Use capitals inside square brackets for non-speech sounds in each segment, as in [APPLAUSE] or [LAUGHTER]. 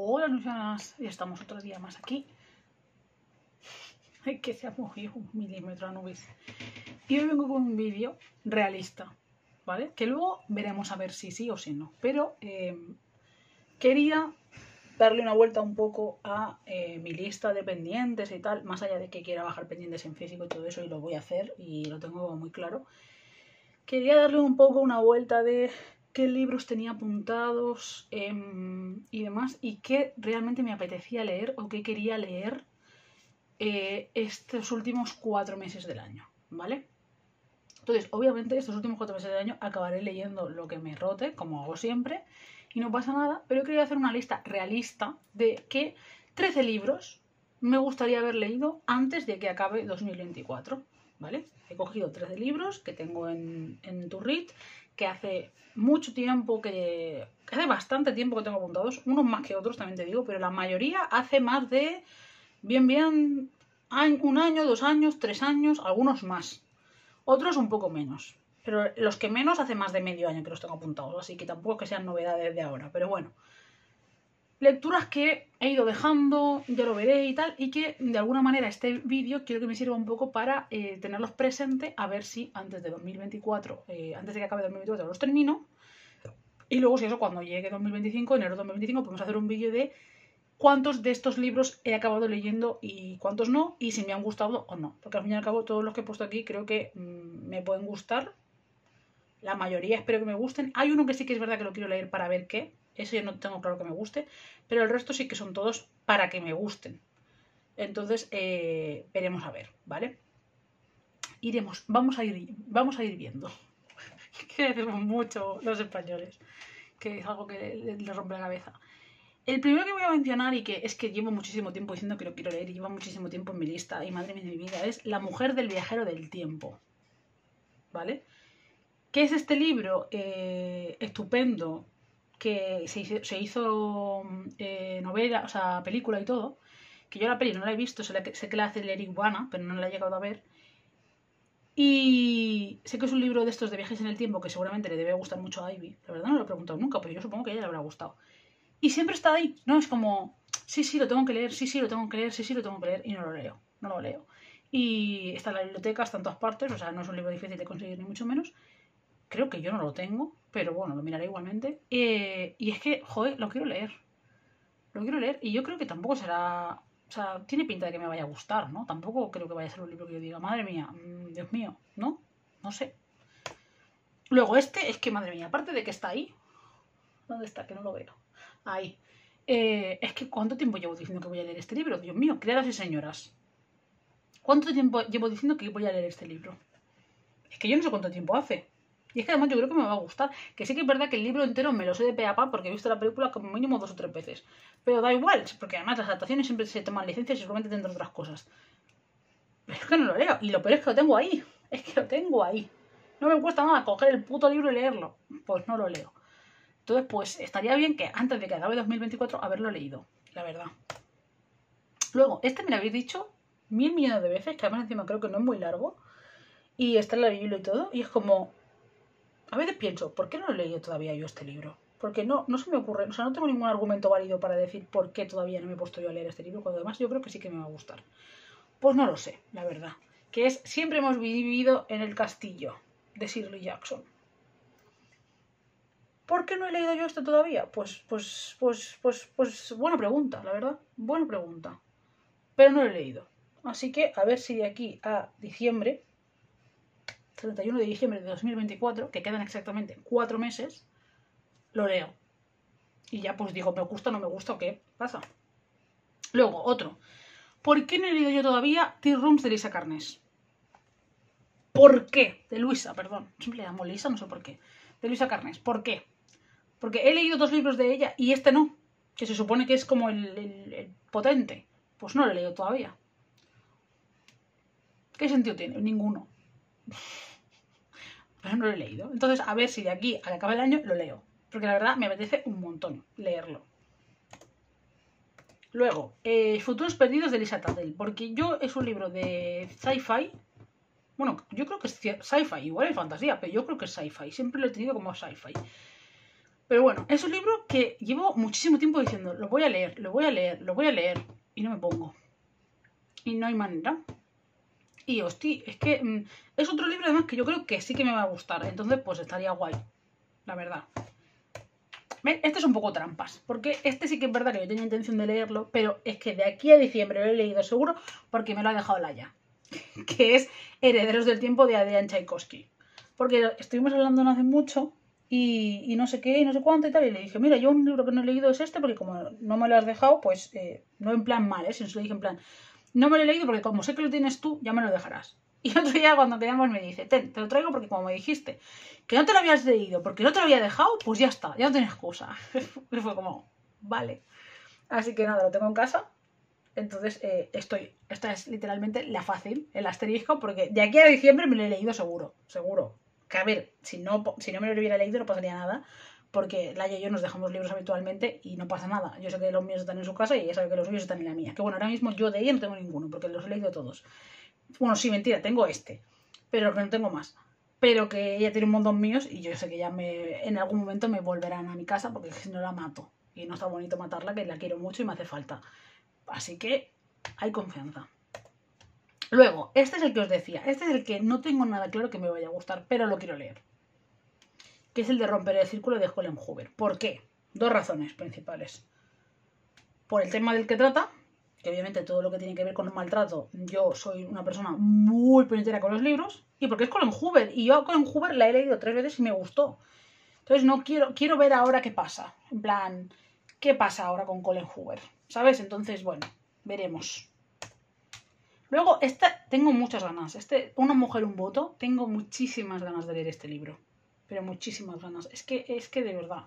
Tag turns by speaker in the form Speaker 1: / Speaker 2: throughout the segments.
Speaker 1: Hola, Lucianas. Y estamos otro día más aquí. Ay, que se ha movido un milímetro a nubes. Y hoy vengo con un vídeo realista, ¿vale? Que luego veremos a ver si sí o si no. Pero eh, quería darle una vuelta un poco a eh, mi lista de pendientes y tal, más allá de que quiera bajar pendientes en físico y todo eso, y lo voy a hacer y lo tengo muy claro. Quería darle un poco una vuelta de qué libros tenía apuntados em, y demás, y qué realmente me apetecía leer o qué quería leer eh, estos últimos cuatro meses del año, ¿vale? Entonces, obviamente, estos últimos cuatro meses del año acabaré leyendo lo que me rote, como hago siempre, y no pasa nada, pero quería hacer una lista realista de qué 13 libros me gustaría haber leído antes de que acabe 2024, ¿vale? He cogido 13 libros que tengo en, en Turrit que hace mucho tiempo que, hace bastante tiempo que tengo apuntados, unos más que otros también te digo, pero la mayoría hace más de, bien, bien, un año, dos años, tres años, algunos más. Otros un poco menos. Pero los que menos hace más de medio año que los tengo apuntados, así que tampoco es que sean novedades de ahora, pero bueno. Lecturas que he ido dejando, ya lo veré y tal, y que de alguna manera este vídeo quiero que me sirva un poco para eh, tenerlos presentes, a ver si antes de 2024, eh, antes de que acabe 2024 los termino. Y luego si eso cuando llegue 2025, enero de 2025, podemos hacer un vídeo de cuántos de estos libros he acabado leyendo y cuántos no, y si me han gustado o no. Porque al fin y al cabo todos los que he puesto aquí creo que mm, me pueden gustar. La mayoría espero que me gusten. Hay uno que sí que es verdad que lo quiero leer para ver qué, eso yo no tengo claro que me guste, pero el resto sí que son todos para que me gusten. Entonces, eh, veremos a ver, ¿vale? Iremos, vamos a ir, vamos a ir viendo. [LAUGHS] que decimos mucho los españoles, que es algo que les rompe la cabeza. El primero que voy a mencionar y que es que llevo muchísimo tiempo diciendo que lo quiero leer y lleva muchísimo tiempo en mi lista y madre mía de mi vida es La mujer del viajero del tiempo. ¿Vale? ¿Qué es este libro? Eh, estupendo, que se hizo, eh, novela, o sea, película y todo, que yo la peli no la he visto, sé, que la hace Eric Bana, pero no la he llegado a ver. Y sé que es un libro de estos de viajes en el tiempo que seguramente le debe gustar mucho a Ivy. La verdad no lo he preguntado nunca, pero yo supongo que a ella le habrá gustado. Y siempre está ahí, ¿no? Es como, sí, sí, lo tengo que leer, sí, sí, lo tengo que leer, sí, sí, lo tengo que leer, y no lo leo, no lo leo. Y está en la biblioteca, está en todas partes, o sea, no es un libro difícil de conseguir ni mucho menos. Creo que yo no lo tengo, pero bueno, lo miraré igualmente. Eh, y es que, joder, lo quiero leer. Lo quiero leer y yo creo que tampoco será... O sea, tiene pinta de que me vaya a gustar, ¿no? Tampoco creo que vaya a ser un libro que yo diga, madre mía, mm, Dios mío, ¿no? No sé. Luego este, es que, madre mía, aparte de que está ahí... ¿Dónde está? Que no lo veo. Ahí. Eh, es que, ¿cuánto tiempo llevo diciendo que voy a leer este libro? Dios mío, criadas y señoras. ¿Cuánto tiempo llevo diciendo que voy a leer este libro? Es que yo no sé cuánto tiempo hace. Y es que además yo creo que me va a gustar. Que sí que es verdad que el libro entero me lo sé de pe pa porque he visto la película como mínimo dos o tres veces. Pero da igual, porque además las adaptaciones siempre se toman licencias y seguramente tendrán otras cosas. Pero es que no lo leo. Y lo peor es que lo tengo ahí. Es que lo tengo ahí. No me cuesta nada coger el puto libro y leerlo. Pues no lo leo. Entonces, pues estaría bien que antes de que acabe 2024 haberlo leído. La verdad. Luego, este me lo habéis dicho mil millones de veces, que además encima creo que no es muy largo. Y está en la Biblia y todo. Y es como, a veces pienso, ¿por qué no he leído todavía yo este libro? Porque no, no se me ocurre, o sea, no tengo ningún argumento válido para decir por qué todavía no me he puesto yo a leer este libro, cuando además yo creo que sí que me va a gustar. Pues no lo sé, la verdad. Que es Siempre hemos vivido en el castillo, de Shirley Jackson. ¿Por qué no he leído yo esto todavía? Pues, pues, pues, pues, pues, buena pregunta, la verdad. Buena pregunta. Pero no lo he leído. Así que a ver si de aquí a diciembre 31 de diciembre de 2024, que quedan exactamente cuatro meses, lo leo. Y ya pues digo, ¿me gusta no me gusta o qué pasa? Luego, otro. ¿Por qué no he leído yo todavía Tea Rooms de Lisa Carnes? ¿Por qué? De Luisa, perdón. Siempre le llamo Lisa, no sé por qué. De Luisa Carnes. ¿Por qué? Porque he leído dos libros de ella y este no. Que se supone que es como el, el potente. Pues no lo he leído todavía. ¿Qué sentido tiene? Ninguno pero no lo he leído. Entonces, a ver si de aquí a que el año lo leo. Porque la verdad me apetece un montón leerlo. Luego, eh, Futuros Perdidos de Lisa Tadel. Porque yo es un libro de sci-fi. Bueno, yo creo que es sci-fi, igual es fantasía, pero yo creo que es sci-fi. Siempre lo he tenido como sci-fi. Pero bueno, es un libro que llevo muchísimo tiempo diciendo, lo voy a leer, lo voy a leer, lo voy a leer, y no me pongo. Y no hay manera. Y hostia, es que mm, es otro libro además que yo creo que sí que me va a gustar. Entonces, pues estaría guay. La verdad. Este es un poco trampas, porque este sí que es verdad que yo tenía intención de leerlo, pero es que de aquí a diciembre lo he leído seguro porque me lo ha dejado Laia, [LAUGHS] que es Herederos del Tiempo de Adrián Tchaikovsky. Porque estuvimos hablando no hace mucho y, no sé qué y no sé cuánto y tal, y le dije, mira, yo un libro que no he leído es este, porque como no me lo has dejado, pues eh, no en plan mal, ¿eh? sino se lo dije en plan, no me lo he leído porque como sé que lo tienes tú, ya me lo dejarás. Y otro día cuando quedamos me dice, Ten, te lo traigo porque como me dijiste que no te lo habías leído porque no te lo había dejado, pues ya está, ya no tienes excusa. [LAUGHS] y fue como, vale. Así que nada, lo tengo en casa. Entonces eh, estoy, esta es literalmente la fácil, el asterisco, porque de aquí a diciembre me lo he leído seguro, seguro. Que a ver, si no, si no me lo hubiera leído no pasaría nada, porque Laia y yo nos dejamos libros habitualmente y no pasa nada. Yo sé que los míos están en su casa y ella sabe que los suyos están en la mía. Que bueno, ahora mismo yo de ella no tengo ninguno, porque los he leído todos. Bueno, sí, mentira, tengo este, pero que no tengo más. Pero que ella tiene un montón míos y yo sé que ya me, en algún momento me volverán a mi casa porque si no la mato. Y no está bonito matarla, que la quiero mucho y me hace falta. Así que hay confianza. Luego, este es el que os decía. Este es el que no tengo nada claro que me vaya a gustar, pero lo quiero leer. Que es el de romper el círculo de Colin Hoover. ¿Por qué? Dos razones principales. Por el tema del que trata, que obviamente todo lo que tiene que ver con el maltrato, yo soy una persona muy puñetera con los libros, y porque es Colin Hoover, y yo a Colin Hoover la he leído tres veces y me gustó. Entonces no quiero, quiero ver ahora qué pasa. En plan, ¿qué pasa ahora con Colin Hoover? ¿Sabes? Entonces, bueno, veremos. Luego, esta, tengo muchas ganas. Este, Una mujer, un voto. Tengo muchísimas ganas de leer este libro. Pero muchísimas ganas. Es que, es que de verdad.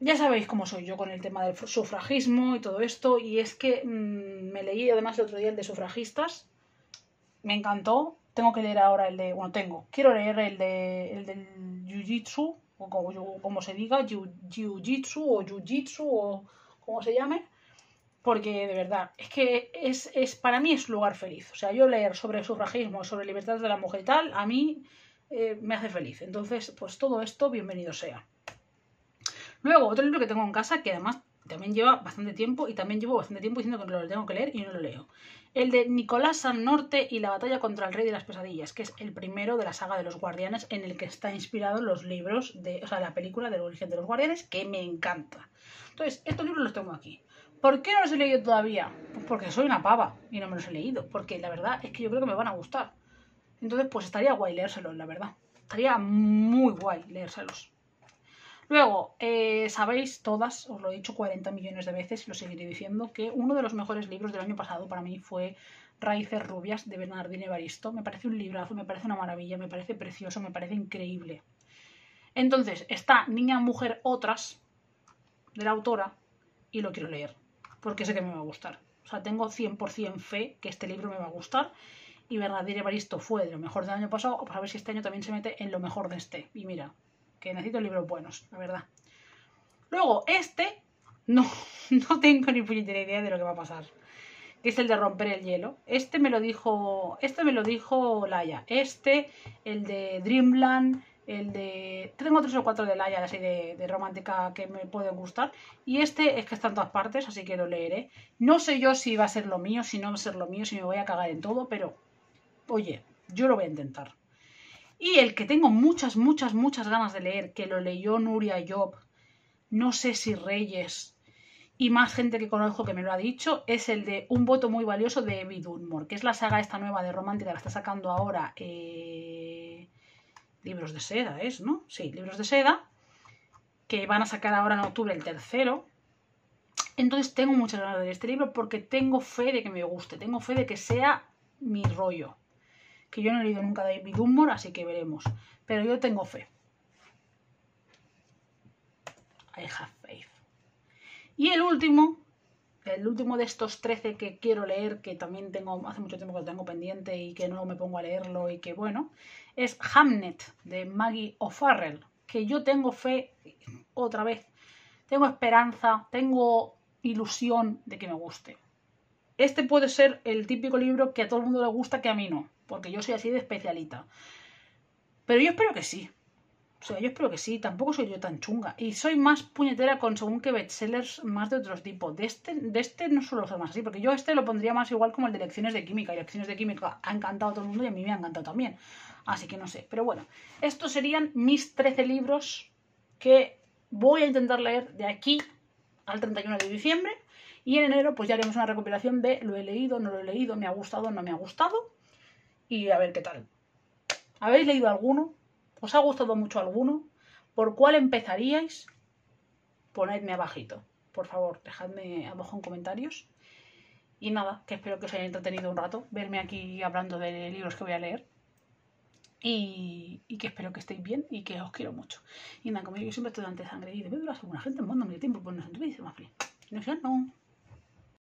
Speaker 1: Ya sabéis cómo soy yo con el tema del sufragismo y todo esto. Y es que mm, me leí además el otro día el de sufragistas. Me encantó. Tengo que leer ahora el de. Bueno, tengo. Quiero leer el de el del Jiu-Jitsu. O como, como se diga. Jiu-Jitsu o Jiu-Jitsu o como se llame. Porque de verdad, es que es, es, para mí es lugar feliz. O sea, yo leer sobre sufragismo, sobre libertad de la mujer y tal, a mí eh, me hace feliz. Entonces, pues todo esto, bienvenido sea. Luego, otro libro que tengo en casa que además también lleva bastante tiempo y también llevo bastante tiempo diciendo que lo tengo que leer y no lo leo. El de Nicolás San Norte y la batalla contra el rey de las pesadillas, que es el primero de la saga de los guardianes en el que está inspirado los libros de, o sea, la película del origen de los guardianes, que me encanta. Entonces, estos libros los tengo aquí. ¿Por qué no los he leído todavía? Pues porque soy una pava y no me los he leído. Porque la verdad es que yo creo que me van a gustar. Entonces, pues estaría guay leérselos, la verdad. Estaría muy guay leérselos. Luego, eh, sabéis todas, os lo he dicho 40 millones de veces y lo seguiré diciendo, que uno de los mejores libros del año pasado para mí fue Raíces Rubias de Bernardine Evaristo. Me parece un librazo, me parece una maravilla, me parece precioso, me parece increíble. Entonces, está Niña, Mujer, Otras, de la autora, y lo quiero leer, porque sé que me va a gustar. O sea, tengo 100% fe que este libro me va a gustar. Y Bernardine Evaristo fue de lo mejor del año pasado, pues a ver si este año también se mete en lo mejor de este. Y mira, que necesito libros buenos, la verdad. Luego, este, no, [LAUGHS] no tengo ni puñetera idea de lo que va a pasar. Que es el de romper el hielo. Este me lo dijo. Este me lo dijo Laia. Este, el de Dreamland, el de. Tengo tres o cuatro de Laia así de, de, romántica que me pueden gustar. Y este es que está en todas partes, así que lo leeré. No sé yo si va a ser lo mío, si no va a ser lo mío, si me voy a cagar en todo, pero. Oye, yo lo voy a intentar. Y el que tengo muchas, muchas, muchas ganas de leer, que lo leyó Nuria Job, no sé si Reyes y más gente que conozco que me lo ha dicho, es el de Un voto muy valioso de Evie Dunmore, que es la saga esta nueva de romántica, la está sacando ahora eh... Libros de Seda, ¿es? ¿No? Sí, Libros de Seda, que van a sacar ahora en octubre el tercero. Entonces tengo muchas ganas de leer este libro porque tengo fe de que me guste, tengo fe de que sea mi rollo que yo no he leído nunca David Dunmore, así que veremos. Pero yo tengo fe. I have faith. Y el último, el último de estos 13 que quiero leer, que también tengo, hace mucho tiempo que lo tengo pendiente y que no me pongo a leerlo y que bueno, es Hamnet de Maggie O'Farrell, que yo tengo fe, otra vez, tengo esperanza, tengo ilusión de que me guste. Este puede ser el típico libro que a todo el mundo le gusta, que a mí no porque yo soy así de especialita. Pero yo espero que sí. O sea, yo espero que sí, tampoco soy yo tan chunga. Y soy más puñetera con según que bestsellers más de otros tipos. De este, de este no suelo ser más así, porque yo este lo pondría más igual como el de lecciones de química. Y lecciones de química ha encantado a todo el mundo y a mí me ha encantado también. Así que no sé. Pero bueno, estos serían mis 13 libros que voy a intentar leer de aquí al 31 de diciembre. Y en enero pues ya haremos una recopilación de lo he leído, no lo he leído, me ha gustado, no me ha gustado. Y a ver qué tal. ¿Habéis leído alguno? ¿Os ha gustado mucho alguno? ¿Por cuál empezaríais? Ponedme abajito. Por favor, dejadme abajo en comentarios. Y nada, que espero que os haya entretenido un rato verme aquí hablando de libros que voy a leer. Y, que espero que estéis bien y que os quiero mucho. Y nada, como yo siempre estoy ante sangre y de la segunda gente, manda mi tiempo por no sentirse más feliz. No sé, no.